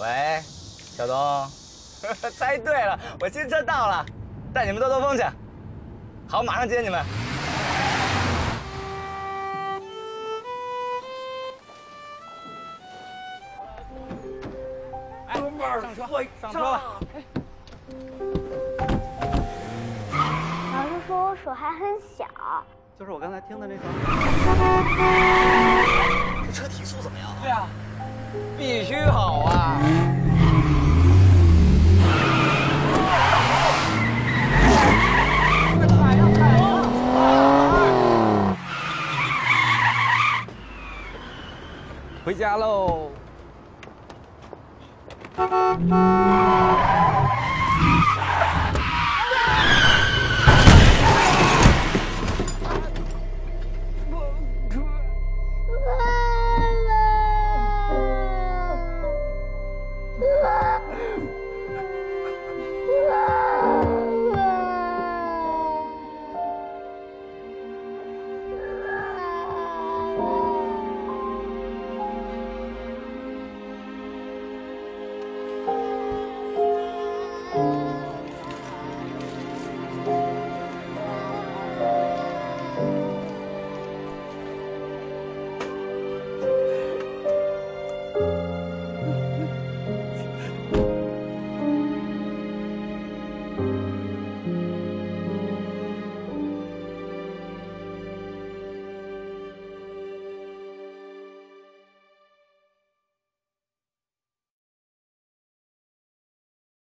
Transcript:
喂，小东，猜对了，我新车到了，带你们兜兜风去。好，马上接你们。哥们儿，上车，上车吧。老师说我手还很小，就是我刚才听的那首。这车提速怎么样？对啊，必须好啊！回家喽！